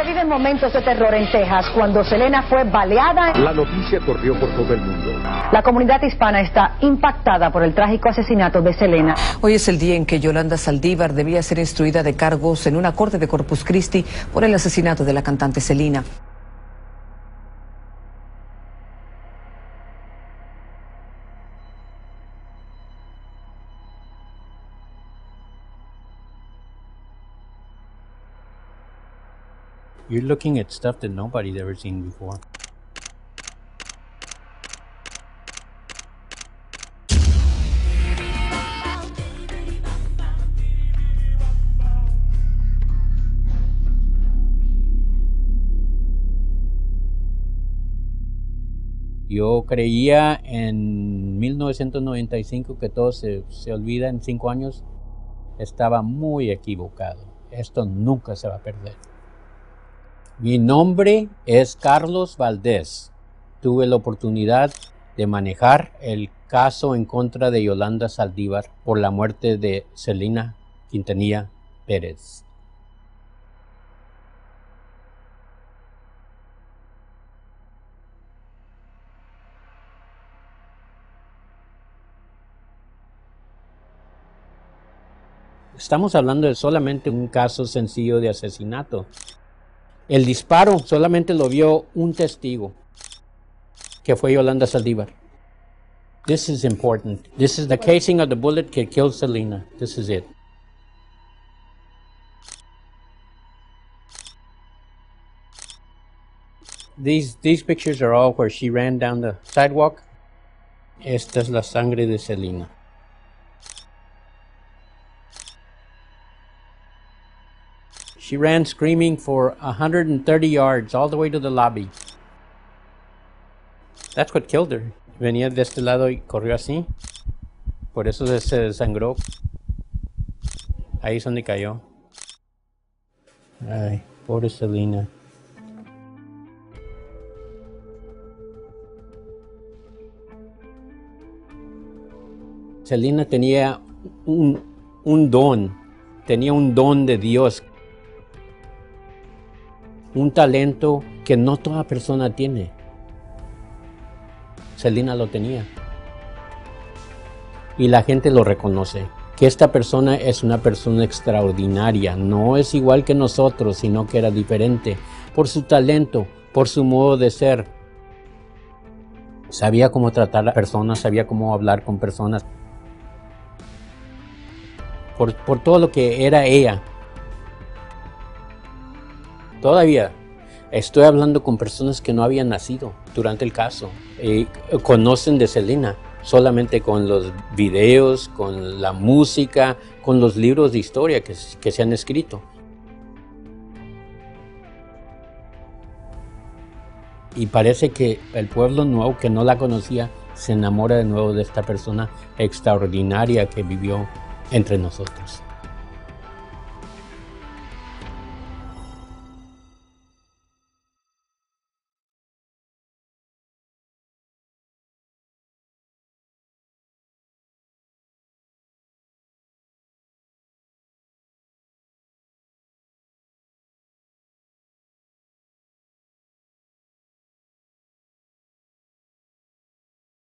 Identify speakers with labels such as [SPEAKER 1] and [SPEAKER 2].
[SPEAKER 1] Se viven momentos de terror en Texas cuando Selena fue baleada.
[SPEAKER 2] La noticia corrió por todo el mundo.
[SPEAKER 1] La comunidad hispana está impactada por el trágico asesinato de Selena.
[SPEAKER 3] Hoy es el día en que Yolanda Saldívar debía ser instruida de cargos en una corte de Corpus Christi por el asesinato de la cantante Selena.
[SPEAKER 4] You're looking at stuff that nobody's ever seen before. Yo creía en 1995 que todo se, se olvida en cinco años. Estaba muy equivocado. Esto nunca se va a perder. Mi nombre es Carlos Valdés. Tuve la oportunidad de manejar el caso en contra de Yolanda Saldívar por la muerte de Celina Quintanilla Pérez. Estamos hablando de solamente un caso sencillo de asesinato. El disparo solamente lo vio un testigo, que fue Yolanda Saldívar. This is important. This is the casing of the bullet that killed Selena. This is it. These, these pictures are all where she ran down the sidewalk. Esta es la sangre de Selena. She ran screaming for 130 yards all the way to the lobby. That's what killed her. Venía de este lado y corrió así. Por eso se desangró. Ahí es donde cayó. Ay, pobre Selena. Selena tenía un, un don, tenía un don de Dios un talento que no toda persona tiene. Selina lo tenía. Y la gente lo reconoce. Que esta persona es una persona extraordinaria. No es igual que nosotros, sino que era diferente. Por su talento, por su modo de ser. Sabía cómo tratar a personas, sabía cómo hablar con personas. Por, por todo lo que era ella, Todavía estoy hablando con personas que no habían nacido durante el caso y conocen de Selena solamente con los videos, con la música, con los libros de historia que, que se han escrito. Y parece que el pueblo nuevo que no la conocía se enamora de nuevo de esta persona extraordinaria que vivió entre nosotros.